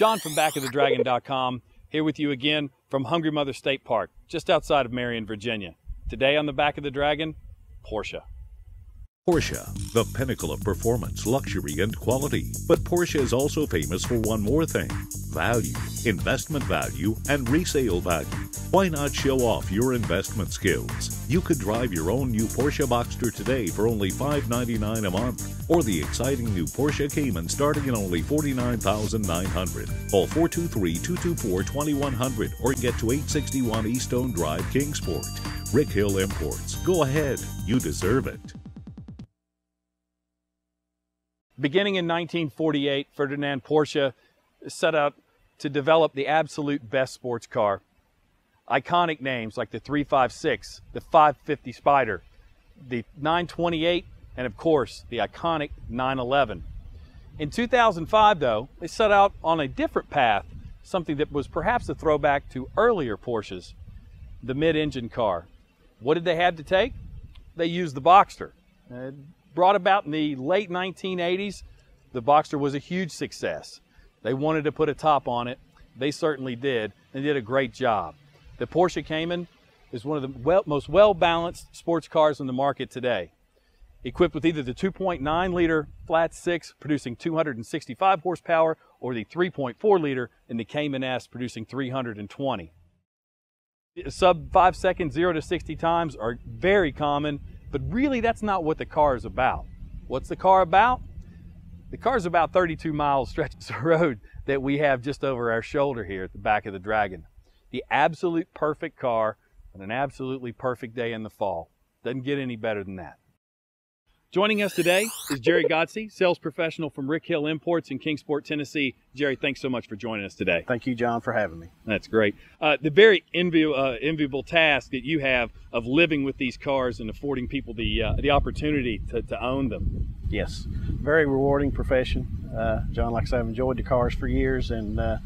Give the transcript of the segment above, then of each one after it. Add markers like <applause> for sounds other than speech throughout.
John from backofthedragon.com here with you again from Hungry Mother State Park, just outside of Marion, Virginia. Today on the Back of the Dragon, Porsche. Porsche, the pinnacle of performance, luxury, and quality. But Porsche is also famous for one more thing value, investment value, and resale value. Why not show off your investment skills? You could drive your own new Porsche Boxster today for only 599 a month, or the exciting new Porsche Cayman starting at only 49,900. Call 423-224-2100 or get to 861 Eastone Drive, Kingsport. Rick Hill Imports. Go ahead, you deserve it. Beginning in 1948, Ferdinand Porsche set out to develop the absolute best sports car. Iconic names like the 356, the 550 Spider, the 928, and of course, the iconic 911. In 2005, though, they set out on a different path, something that was perhaps a throwback to earlier Porsches, the mid-engine car. What did they have to take? They used the Boxster. Brought about in the late 1980s, the Boxster was a huge success. They wanted to put a top on it. They certainly did, and did a great job. The Porsche Cayman is one of the well, most well-balanced sports cars on the market today. Equipped with either the 2.9 liter flat six producing 265 horsepower or the 3.4 liter in the Cayman S producing 320. Sub five seconds, zero to 60 times are very common but really, that's not what the car is about. What's the car about? The car is about 32 miles stretches of road that we have just over our shoulder here at the back of the Dragon. The absolute perfect car on an absolutely perfect day in the fall. Doesn't get any better than that. Joining us today is Jerry Godsey, sales professional from Rick Hill Imports in Kingsport, Tennessee. Jerry, thanks so much for joining us today. Thank you, John, for having me. That's great. Uh, the very envi- uh, enviable task that you have of living with these cars and affording people the uh, the opportunity to, to own them. Yes, very rewarding profession. Uh, John, like I said, I've enjoyed the cars for years, and uh,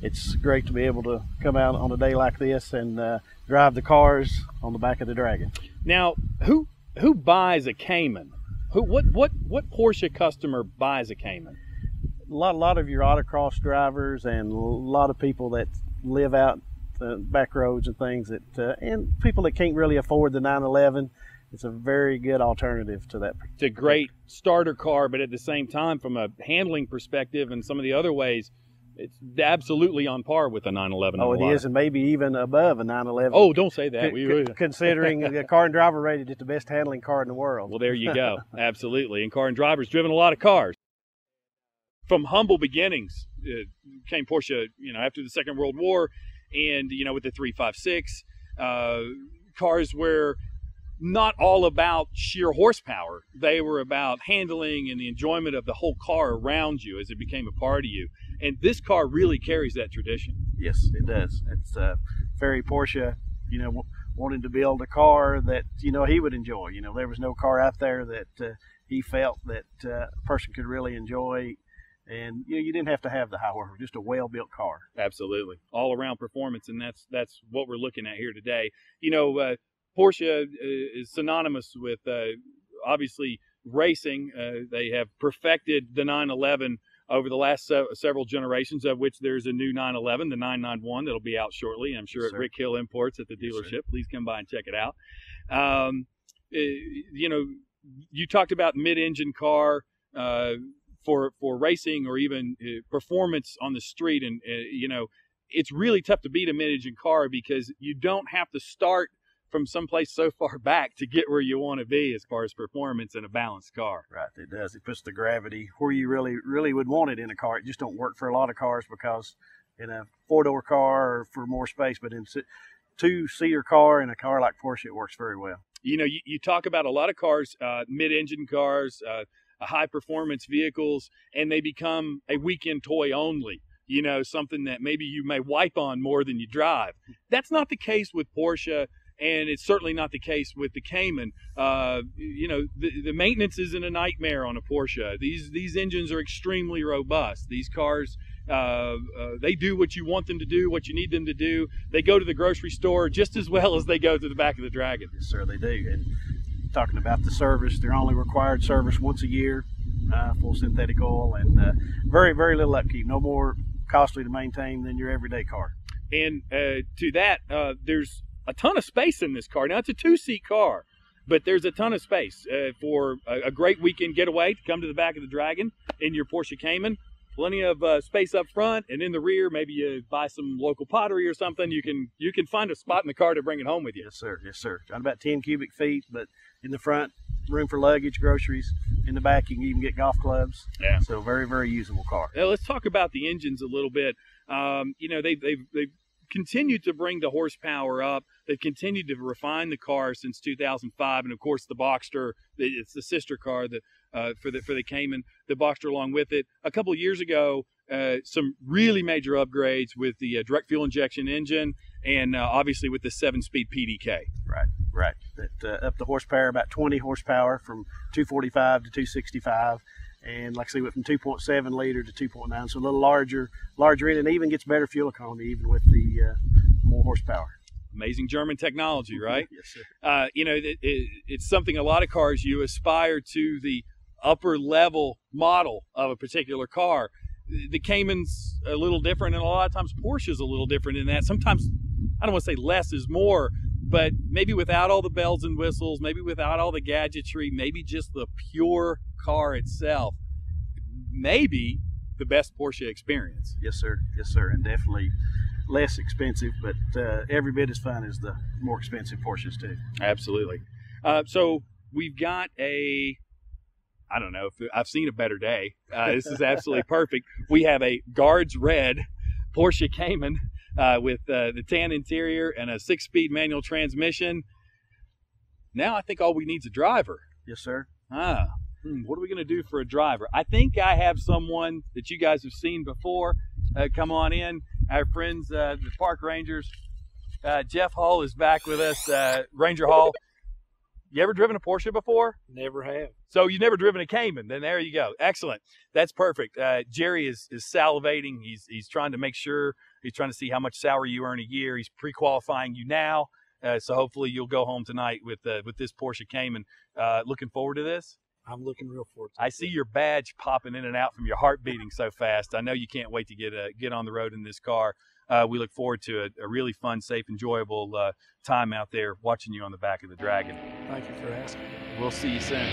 it's great to be able to come out on a day like this and uh, drive the cars on the back of the Dragon. Now, who who buys a Cayman? Who, what, what, what Porsche customer buys a Cayman? A lot, a lot of your autocross drivers and a lot of people that live out the back roads and things that, uh, and people that can't really afford the 911. It's a very good alternative to that. It's a great starter car, but at the same time, from a handling perspective and some of the other ways, it's absolutely on par with a 911. Oh, it is, and maybe even above a 911. Oh, don't say that. C- <laughs> considering the car and driver rated it the best handling car in the world. Well, there you go. absolutely. And car and driver's driven a lot of cars. From humble beginnings uh, came Porsche, you know, after the Second World War, and you know, with the 356 uh, cars where not all about sheer horsepower. They were about handling and the enjoyment of the whole car around you as it became a part of you. And this car really carries that tradition. Yes, it does. It's uh, Ferry Porsche, you know, wanting to build a car that, you know, he would enjoy. You know, there was no car out there that uh, he felt that uh, a person could really enjoy and you know you didn't have to have the high horsepower, just a well-built car. Absolutely, all-around performance, and that's that's what we're looking at here today. You know, uh, Porsche uh, is synonymous with uh, obviously racing. Uh, they have perfected the 911 over the last se- several generations, of which there's a new 911, the 991, that'll be out shortly. I'm sure yes, at Rick Hill Imports at the dealership. Yes, Please come by and check it out. Um, you know, you talked about mid-engine car uh, for for racing or even uh, performance on the street, and uh, you know, it's really tough to beat a mid-engine car because you don't have to start – from someplace so far back to get where you want to be as far as performance in a balanced car. Right, it does. It puts the gravity where you really, really would want it in a car. It just don't work for a lot of cars because in a four-door car or for more space, but in two-seater car in a car like Porsche, it works very well. You know, you, you talk about a lot of cars, uh, mid-engine cars, uh, high performance vehicles, and they become a weekend toy only you know, something that maybe you may wipe on more than you drive. That's not the case with Porsche and it's certainly not the case with the Cayman. Uh, you know, the, the, maintenance isn't a nightmare on a Porsche. These these engines are extremely robust. These cars, uh, uh, they do what you want them to do, what you need them to do. They go to the grocery store just as well as they go to the back of the Dragon. Yes, sir, they do. And talking about the service, they're only required service once a year, uh, full synthetic oil, and uh, very very little upkeep. No more costly to maintain than your everyday car. And uh, to that, uh, there's a ton of space in this car. Now it's a two-seat car, but there's a ton of space uh, for a, a, great weekend getaway to come to the back of the Dragon in your Porsche Cayman. Plenty of uh, space up front, and in the rear, maybe you buy some local pottery or something. You can you can find a spot in the car to bring it home with you. Yes, sir. Yes, sir. Got about 10 cubic feet, but in the front, room for luggage, groceries. In the back, you can even get golf clubs. Yeah. So very, very usable car. Now, let's talk about the engines a little bit. Um, you know, they, they've, they've continued to bring the horsepower up. They've continued to refine the car since 2005, and of course the Boxster, it's the sister car that uh, for the for the Cayman, the Boxster along with it. A couple years ago, uh, some really major upgrades with the uh, direct fuel injection engine, and uh, obviously with the seven-speed PDK. Right, right. That uh, up the horsepower about 20 horsepower from 245 to 265 and like I say, went from 2.7 liter to 2.9, so a little larger, larger in, and even gets better fuel economy even with the uh, more horsepower. Amazing German technology, <laughs> right? yes, sir. Uh, you know, it, it, it's something a lot of cars you aspire to the upper level model of a particular car. The Cayman's a little different, and a lot of times Porsche's a little different in that. Sometimes I don't want to say less is more, but maybe without all the bells and whistles, maybe without all the gadgetry, maybe just the pure car itself, maybe the best Porsche experience. Yes, sir. Yes, sir. And definitely less expensive, but uh, every bit as fun as the more expensive Porsches too. Absolutely. Uh, so we've got a, I don't know if I've seen a better day. Uh, this is absolutely <laughs> perfect. We have a Guards Red Porsche Cayman uh, with uh, the tan interior and a six-speed manual transmission. Now I think all we need is a driver. Yes, sir. Ah, hmm, what are we going to do for a driver? I think I have someone that you guys have seen before. Uh, come on in. Our friends, uh, the park rangers. Uh, Jeff Hall is back with us. Uh, Ranger Hall. You ever driven a Porsche before? Never have. So you've never driven a Cayman? Then there you go. Excellent. That's perfect. Uh, Jerry is is salivating. He's he's trying to make sure. He's trying to see how much salary you earn a year. He's pre-qualifying you now. Uh, so hopefully you'll go home tonight with uh, with this Porsche Cayman. Uh, looking forward to this. I'm looking real forward. to I see your badge popping in and out from your heart beating so fast. I know you can't wait to get uh, get on the road in this car. Uh, we look forward to a, a really fun, safe, enjoyable uh, time out there watching you on the back of the Dragon. Thank you for asking. We'll see you soon.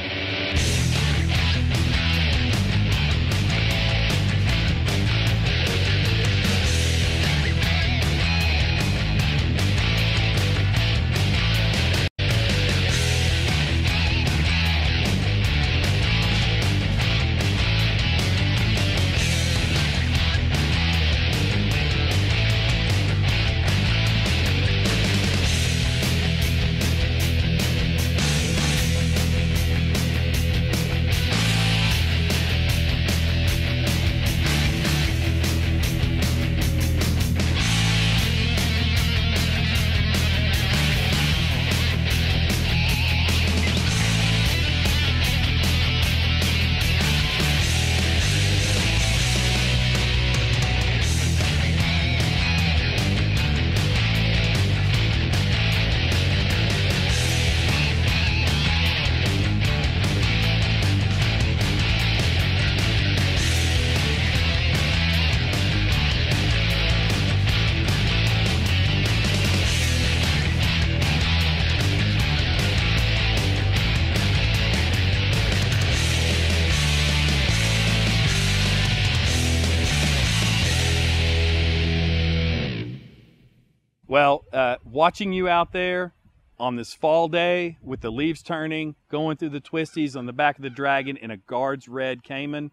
Well, uh, watching you out there on this fall day with the leaves turning, going through the twisties on the back of the Dragon in a Guards Red Cayman,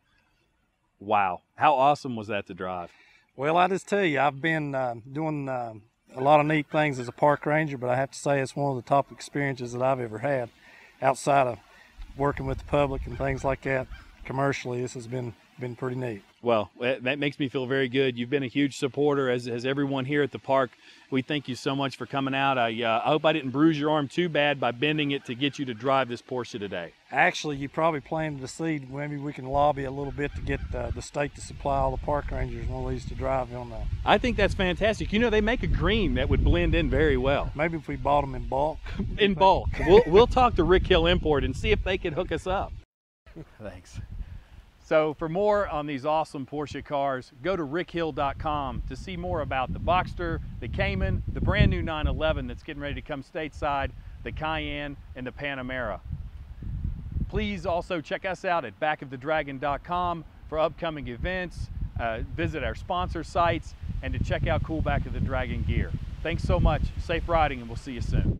wow. How awesome was that to drive? Well, I just tell you, I've been uh, doing uh, a lot of neat things as a park ranger, but I have to say it's one of the top experiences that I've ever had outside of working with the public and things like that. Commercially, this has been been pretty neat. Well, that that makes me feel very good. You've been a huge supporter, as, as everyone here at the park. We thank you so much for coming out. I, uh, I hope I didn't bruise your arm too bad by bending it to get you to drive this Porsche today. Actually, you probably planted the seed. Maybe we can lobby a little bit to get uh, the state to supply all the park rangers one of these to drive on the. I think that's fantastic. You know, they make a green that would blend in very well Maybe if we bought them in bulk. <laughs> in bulk. We'll, we'll talk to Rick Hill Import and see if they can hook us up. Thanks. So for more on these awesome Porsche cars, go to rickhill.com to see more about the Boxster, the Cayman, the brand new 911 that's getting ready to come stateside, the Cayenne, and the Panamera. Please also check us out at backofthedragon.com for upcoming events, uh, visit our sponsor sites, and to check out cool Back of the Dragon gear. Thanks so much. Safe riding, and we'll see you soon.